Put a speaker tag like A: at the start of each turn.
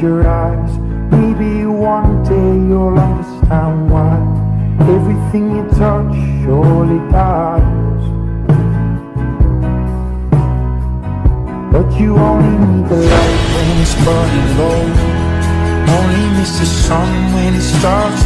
A: your eyes. Maybe one day you'll understand why Everything you touch surely dies. But you only need the light when it's burning low. Only miss the sun when it starts